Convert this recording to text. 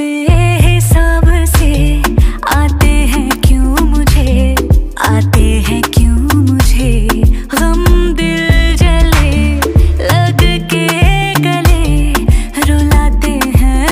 be